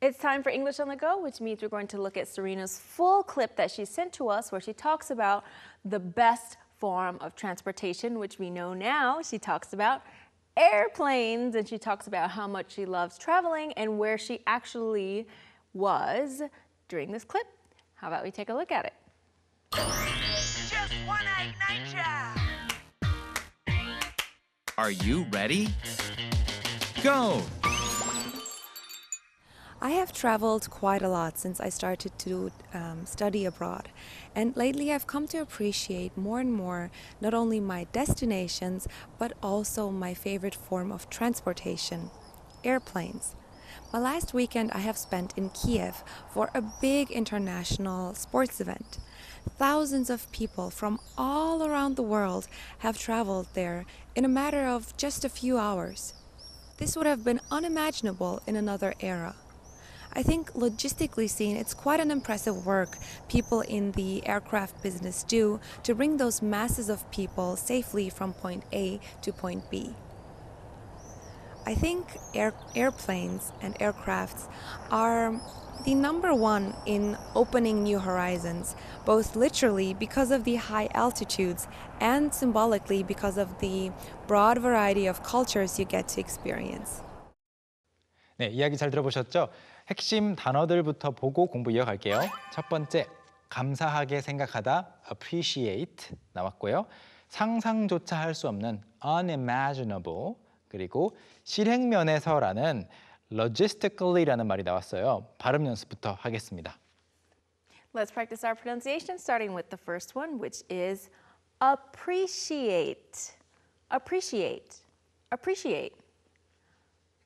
It's time for English on the Go, which means we're going to look at Serena's full clip that she sent to us where she talks about the best form of transportation, which we know now. She talks about airplanes and she talks about how much she loves traveling and where she actually was during this clip. How about we take a look at it? Just one egg. Are you ready? Go! I have traveled quite a lot since I started to um, study abroad. And lately I've come to appreciate more and more not only my destinations, but also my favorite form of transportation airplanes. My last weekend I have spent in Kiev for a big international sports event. Thousands of people from all around the world have traveled there in a matter of just a few hours. This would have been unimaginable in another era. I think logistically seen, it's quite an impressive work people in the aircraft business do to bring those masses of people safely from point A to point B. I think air, airplanes and aircrafts are the number one in opening new horizons, both literally because of the high altitudes and symbolically because of the broad variety of cultures you get to experience. 네, 이야기 잘 들어보셨죠? 핵심 단어들부터 보고 공부 이어갈게요. 첫 번째, 감사하게 생각하다, appreciate 나왔고요. 상상조차 할 수 없는 unimaginable, 그리고 실행면에서라는 logistically라는 말이 나왔어요. 발음 연습부터 하겠습니다. Let's practice our pronunciation, starting with the first one, which is appreciate. Appreciate. Appreciate.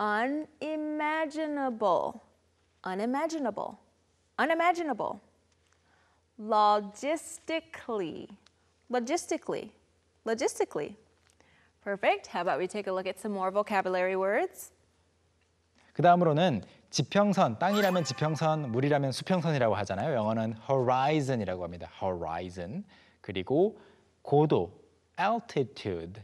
Unimaginable. Unimaginable. Unimaginable. Logistically. Logistically. Logistically. Perfect. How about we take a look at some more vocabulary words? 그 다음으로는 지평선, 땅이라면 지평선, 물이라면 수평선이라고 하잖아요. 영어는 horizon이라고 합니다. horizon. 그리고 고도, altitude.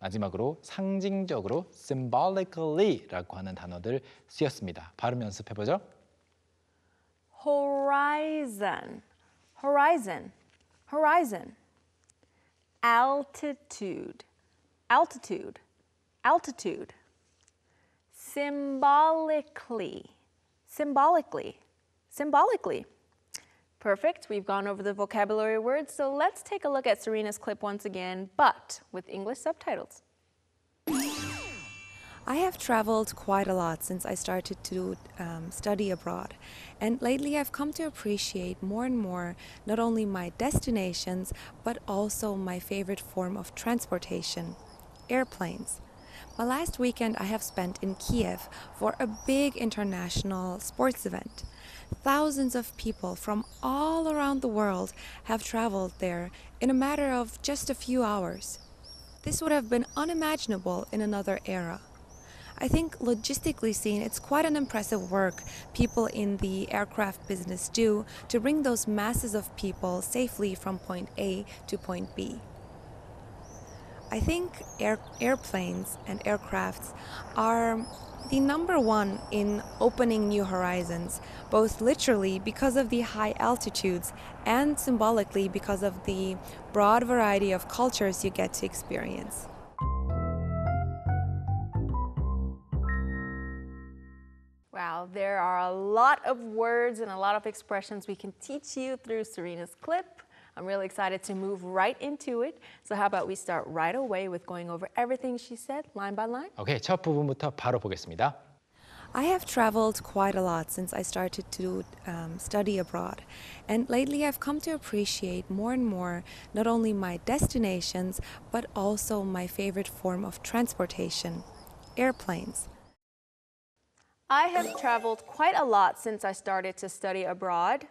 마지막으로 상징적으로 symbolically라고 하는 단어들 쓰였습니다. 발음 연습해보죠. Horizon. Horizon. Horizon. Altitude. Altitude. Altitude. Symbolically. Symbolically. Symbolically. Perfect. We've gone over the vocabulary words, so let's take a look at Serena's clip once again, but with English subtitles. I have traveled quite a lot since I started to um, study abroad. And lately I've come to appreciate more and more not only my destinations, but also my favorite form of transportation airplanes. My last weekend I have spent in Kiev for a big international sports event. Thousands of people from all around the world have traveled there in a matter of just a few hours. This would have been unimaginable in another era. I think logistically seen, it's quite an impressive work people in the aircraft business do to bring those masses of people safely from point A to point B. I think air, airplanes and aircrafts are the number one in opening new horizons, both literally because of the high altitudes and symbolically because of the broad variety of cultures you get to experience. there are a lot of words and a lot of expressions we can teach you through Serena's clip. I'm really excited to move right into it. So how about we start right away with going over everything she said line by line? 오케이, 첫 부분부터 바로 보겠습니다. I have traveled quite a lot since I started to um, study abroad. And lately I've come to appreciate more and more not only my destinations, but also my favorite form of transportation airplanes. I have traveled quite a lot since I started to study abroad.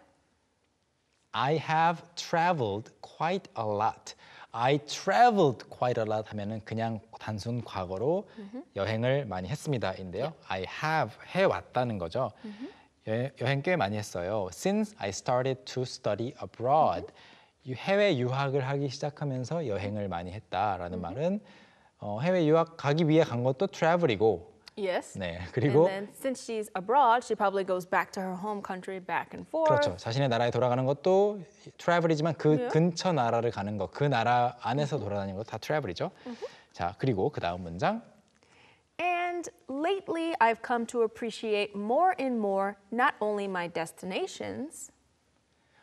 I have traveled quite a lot. I traveled quite a lot 하면은 그냥 단순 과거로 여행을 많이 했습니다인데요. I have 해왔다는 거죠. 여, 여행 꽤 많이 했어요. Since I started to study abroad. 유- 해외 유학을 하기 시작하면서 여행을 많이 했다라는 말은 어, 해외 유학 가기 위해 간 것도 travel이고 Yes. 네, And 그리고 then since she's abroad, she probably goes back to her home country, back and forth. 그렇죠. 자신의 나라에 돌아가는 것도 트래블이지만 그 네. 근처 나라를 가는 거, 그 나라 안에서 돌아다니는 것도 다 트래블이죠. 자, 그리고 그 다음 문장. And lately, I've come to appreciate more and more not only my destinations,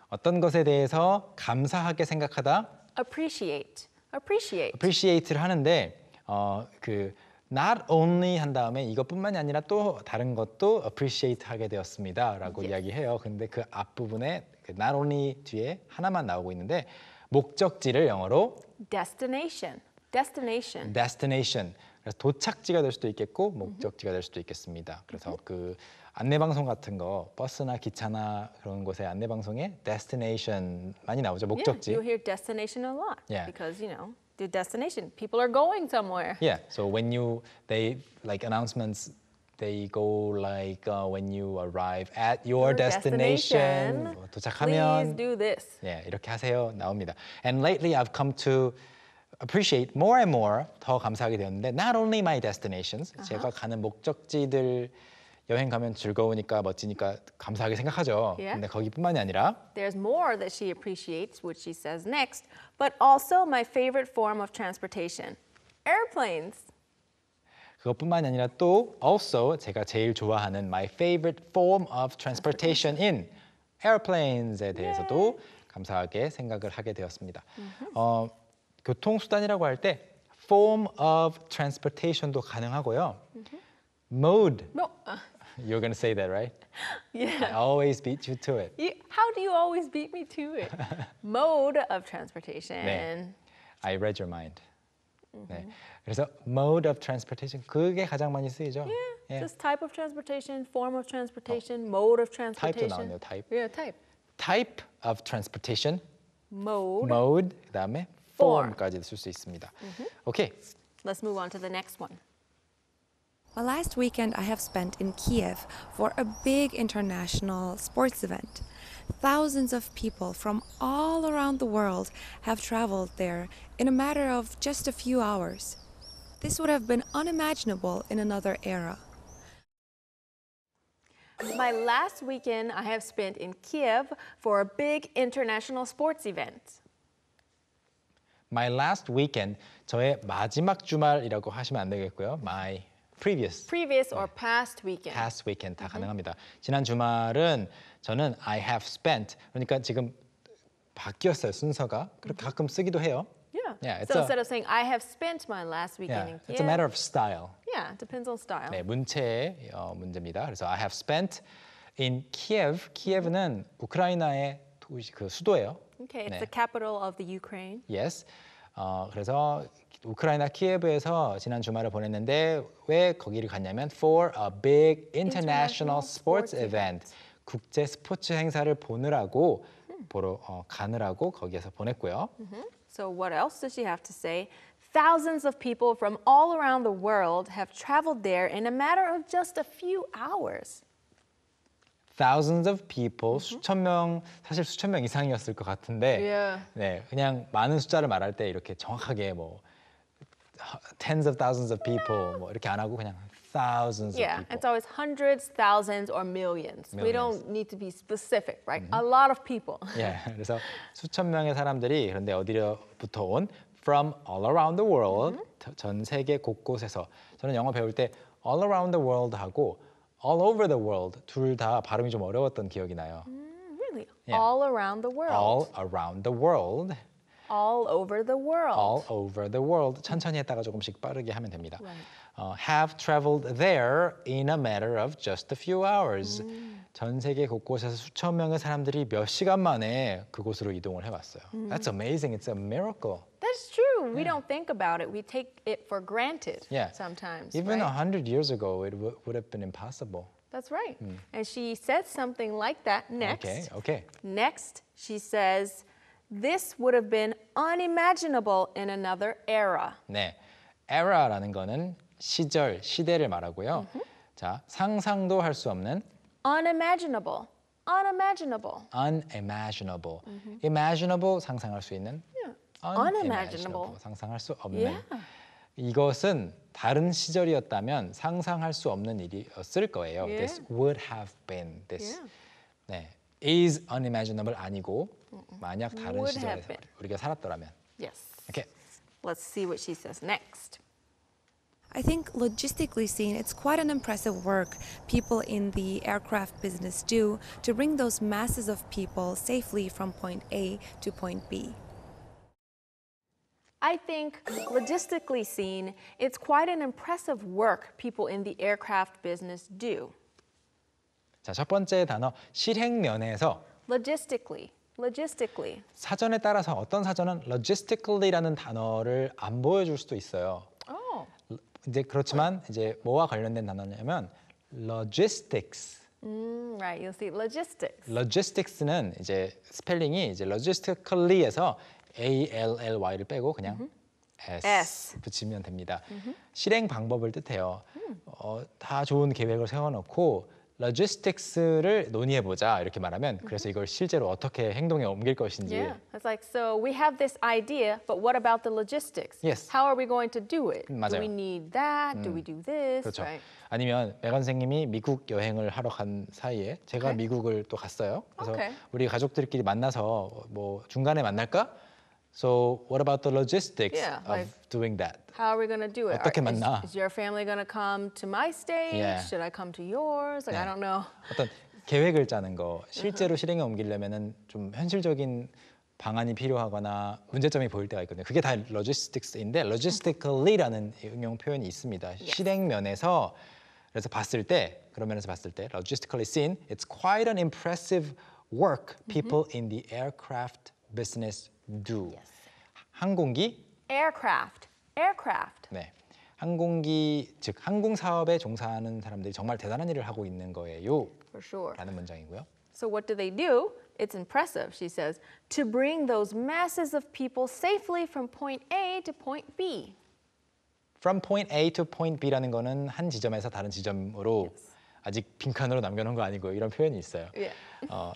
어떤 것에 대해서 감사하게 생각하다 appreciate, appreciate. appreciate를 하는데 어, 그 not only 한 다음에 이것뿐만이 아니라 또 다른 것도 appreciate 하게 되었습니다라고 이야기해요. 근데 그 앞부분에 그 not only 뒤에 하나만 나오고 있는데 목적지를 영어로 Destination, destination. destination 그래서 도착지가 될 수도 있겠고 목적지가 될 수도 있겠습니다. 그래서 그 안내 방송 같은 거 버스나 기차나 그런 곳의 안내 방송에 destination 많이 나오죠. Yeah, 목적지. you'll hear destination a lot Yeah. because you know the destination. People are going somewhere. Yeah. So when you they like announcements they go like uh, when you arrive at your, Your destination, 뭐 Please 도착하면 do this. 예, 이렇게 하세요 나옵니다. And lately I've come to appreciate more and more 더 감사하게 되었는데 not only my destinations 제가 가는 목적지들 여행 가면 즐거우니까 멋지니까 감사하게 생각하죠. Yeah. 근데 거기뿐만이 아니라 There's more that she appreciates, which she says next, but also my favorite form of transportation airplanes. 그것뿐만이 아니라 또 also 제가 제일 좋아하는 my favorite form of transportation in airplanes에 대해서도 감사하게 생각을 하게 되었습니다. 어, 교통수단이라고 할 때 form of transportation도 가능하고요. mode, No, uh, you're going to say that, right? I yeah. always beat you to it. You, how do you always beat me to it? Mode of transportation. 네. I read your mind. 네. 그래서 mode of transportation 그게 가장 많이 쓰이죠. 예. Just type of transportation, form of transportation, mode of 타입도 transportation. 나오네요. 타입. Yeah, type. type of transportation, Mode. mode, 그다음에 Form. form까지 쓸 수 있습니다. 오케이. Let's move on to the next one. Well, last weekend I have spent in Kiev for a big international sports event. Thousands of people from all around the world have traveled there in a matter of just a few hours. This would have been unimaginable in another era. My last weekend I have spent in Kiev for a big international sports event. My last weekend 저의 마지막 주말이라고 하시면 안 되겠고요. My previous Previous or past weekend. past weekend 다 가능합니다. 지난 주말은 저는 I have spent 그러니까 지금 바뀌었어요 순서가 그렇게 가끔 쓰기도 해요. Yeah. Yeah, it's so a- instead of saying I have spent my last weekend Yeah, in Kiev. it's a matter of style. Yeah, it depends on style. 네, 문체의 어, 문제입니다. 그래서 I have spent in Kiev. 키예브는 우크라이나의 도시 그 수도예요. Okay, it's 네. the capital of the Ukraine. Yes. 어, 그래서 우크라이나 키예브에서 지난 주말을 보냈는데 왜 거기를 갔냐면 for a big international sports event. 국제 스포츠 행사를 보느라고 보러 어, 가느라고 거기에서 보냈고요. So what else does she have to say? Thousands of people from all around the world have traveled there in a matter of just a few hours. thousands of people 수천 명 사실 수천 명 이상이었을 것 같은데. 네 그냥 많은 숫자를 말할 때 이렇게 정확하게 뭐 tens of thousands of people 뭐 이렇게 안 하고 그냥 thousands Yeah, of people it's always hundreds, thousands, or millions. We Millions. don't need to be specific, right? A lot of people. 예 그래서 수천 명의 사람들이 그런데 어디로부터 온 from all around the world 전 세계 곳곳에서 저는 영어 배울 때 all around the world 하고 all over the world 둘 다 발음이 좀 어려웠던 기억이 나요. Really? Yeah. All around the world. all around the world All over the world. all over the world 천천히 했다가 조금씩 빠르게 하면 됩니다. Right. 어, have traveled there in a matter of just a few hours. 전 세계 곳곳에서 수천 명의 사람들이 몇 시간 만에 그곳으로 이동을 해왔어요. That's amazing. It's a miracle. That's true. We don't think about it. We take it for granted Yeah. sometimes. Even a right? hundred years ago, it w- would have been impossible. That's right. And she says something like that next. Okay, okay. Next, she says, This would have been unimaginable in another era. 네, era라는 거는 시절, 시대를 말하고요. 자, 상상도 할 수 없는 Unimaginable. Unimaginable. unimaginable. imaginable 상상할 수 있는 Yeah. unimaginable Unimaginable. 상상할 수 없는 Yeah. 이것은 다른 시절이었다면 상상할 수 없는 일이었을 거예요. Yeah. This would have been. This. 네, is unimaginable 아니고 만약 다른 Would 시절에 have been. 우리가 살았더라면. Yes. Okay. Let's see what she says next. I think logistically seen, it's quite an impressive work people in the aircraft business do to bring those masses of people safely from point A to point B. I think logistically seen, it's quite an impressive work people in the aircraft business do. 자, 첫 번째 단어 실행면에서 Logistically, logistically. 사전에 따라서 어떤 사전은 logistically라는 단어를 안 보여줄 수도 있어요. Oh. 이제 그렇지만 이제 뭐와 관련된 단어냐면 logistics. Mm, right, you'll see logistics. logistics는 이제 스펠링이 이제 logistically에서 A L L Y를 빼고 그냥 S, S. 붙이면 됩니다. 실행 방법을 뜻해요. 어, 다 좋은 계획을 세워놓고 logistics를 논의해 보자 이렇게 말하면 그래서 이걸 실제로 어떻게 행동에 옮길 것인지 Yeah, it's like so we have this idea, but what about the logistics? Yes. How are we going to do it? Do 맞아요. we need that? Do we do this? 그렇죠. Right. 아니면 메간 선생님이 미국 여행을 하러 간 사이에 제가 Okay. 미국을 또 갔어요. 그래서 Okay. 우리 가족들끼리 만나서 뭐 중간에 만날까? So what about the logistics Yeah, of like- doing that? How are we going to do it? 어떻게 Are- is- 만나? Is, your family going to come to my stage? Yeah. Should I come to yours? Like I 네. don't know. 어떤 계획을 짜는 거 실제로 실행에 옮기려면은 좀 현실적인 방안이 필요하거나 문제점이 보일 때가 있거든요. 그게 다 logistics인데 logistically라는 응용 표현이 있습니다. 실행 면에서 그래서 봤을 때 그런 면에서 봤을 때 logistically seen, it's quite an impressive work people in the aircraft business do. 항공기 Aircraft, aircraft. 네. 항공기 즉 항공 사업에 종사하는 사람들이 정말 대단한 일을 하고 있는 거예요. For sure. 라는 문장이고요. So what do they do? It's impressive, she says, to bring those masses of people safely from point A to point B. From point A to point B라는 거는 한 지점에서 다른 지점으로 아직 빈칸으로 남겨놓은 거 아니고 이런 표현이 있어요. Yeah. 어,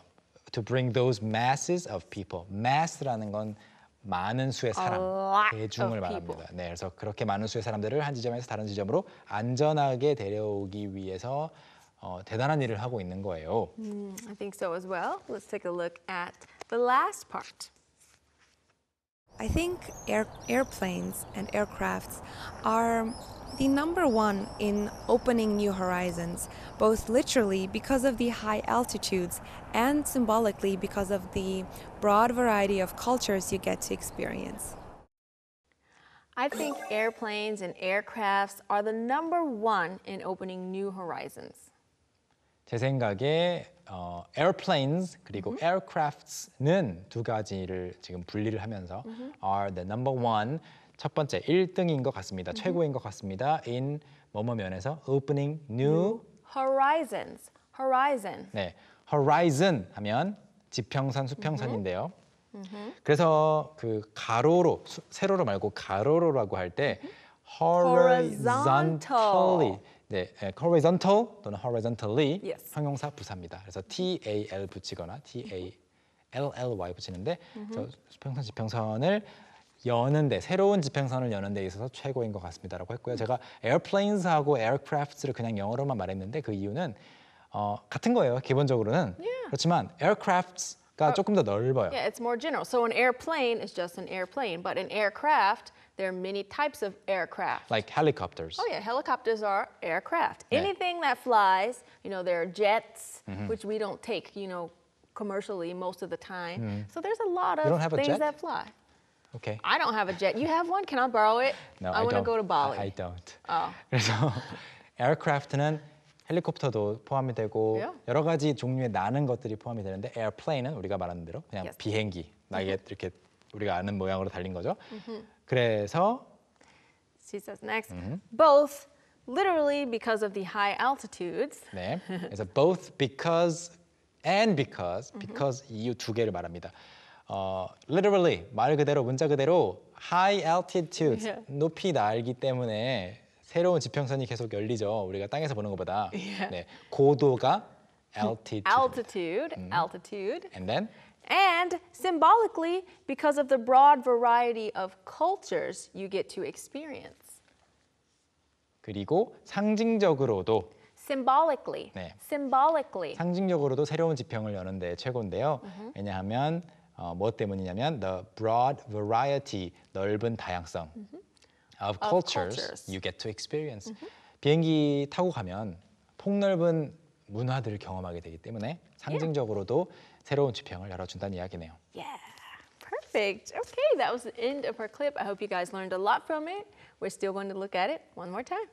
to bring those masses of people. mass라는 건 많은 수의 사람, lot 대중을 말합니다. 네, 그래서 그렇게 많은 수의 사람들을 한 지점에서 다른 지점으로 안전하게 데려오기 위해서 어, 대단한 일을 하고 있는 거예요. Mm, I think so as well. Let's take a look at the last part. I think air, airplanes and aircrafts are the number one in opening new horizons, both literally because of the high altitudes and symbolically because of the broad variety of cultures you get to experience. I think airplanes and aircrafts are the number one in opening new horizons. 제 생각에 어, airplanes 그리고 aircrafts는 두 가지를 지금 분리를 하면서 are the number one 첫 번째 1등인 것 같습니다. 최고인 것 같습니다. in 뭐뭐 면에서 opening new Horizons, horizon. 네 horizon 하면 지평선 수평선인데요. 그래서 그 가로로 수- 세로로 말고 가로로라고 할 때 horizontally 네, 예, horizontal 또는 horizontally Yes. 형용사 부사입니다. 그래서 T A L 붙이거나 T A L L Y 붙이는데 저 수평선 지평선을 여는데 새로운 지평선을 여는 데 있어서 최고인 것 같습니다라고 했고요. 제가 airplanes하고 aircrafts를 그냥 영어로만 말했는데 그 이유는 어, 같은 거예요. 기본적으로는 그렇지만 aircrafts가 조금 더 넓어요. Yeah, it's more general. So an airplane is just an airplane, but an aircraft, there are many types of aircraft. like helicopters. Oh yeah, helicopters are aircraft. Yeah. Anything that flies, you know, there are jets, which we don't take, you know, commercially most of the time. So there's a lot of a things jet? that fly. Okay. I don't have a jet. You have one? Can I borrow it? No, I I, want to go to Bali. I, don't. Oh. 그래서 aircraft는 헬리콥터도 포함이 되고 Yeah. 여러 가지 종류의 나는 것들이 포함이 되는데 airplane은 우리가 말하는 대로 그냥 Yes. 비행기 날개 이렇게 우리가 아는 모양으로 달린 거죠. 그래서 She says next, Mm-hmm. both literally because of the high altitudes. 네. 그래서 both because and because Mm-hmm. because 이두 개를 말합니다. 어, literally 말 그대로 문자 그대로 high altitude Yeah. 높이 날기 때문에 새로운 지평선이 계속 열리죠. 우리가 땅에서 보는 것보다 네, 고도가 altitude. Altitude, Mm-hmm. altitude. and then And symbolically, because of the broad variety of cultures you get to experience. 그리고 상징적으로도 Symbolically. 네. Symbolically. 상징적으로도 새로운 지평을 여는데 최고인데요. 왜냐하면 어, 뭐 때문이냐면 the broad variety 넓은 다양성 of cultures, cultures. you get to experience. 비행기 타고 가면 폭넓은 문화들을 경험하게 되기 때문에 상징적으로도 새로운 지평을 열어준다는 이야기네요. Yeah. Perfect. Okay, that was the end of our clip. I hope you guys learned a lot from it. We're still going to look at it one more time.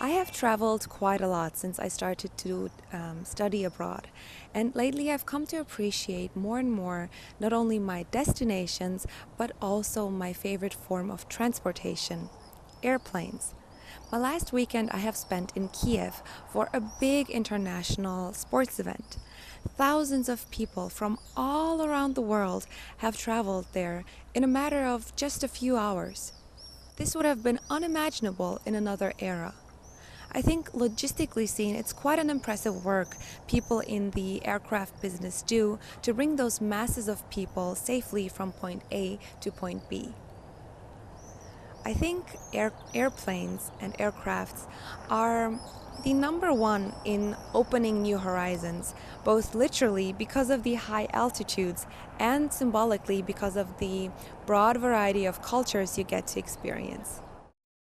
I have traveled quite a lot since I started to um, study abroad. And lately I've come to appreciate more and more not only my destinations, but also my favorite form of transportation airplanes. My last weekend I have spent in Kiev for a big international sports event. Thousands of people from all around the world have traveled there in a matter of just a few hours. This would have been unimaginable in another era. I think logistically seen, it's quite an impressive work people in the aircraft business do to bring those masses of people safely from point A to point B. I think air, airplanes and aircrafts are the number one in opening new horizons, both literally because of the high altitudes and symbolically because of the broad variety of cultures you get to experience.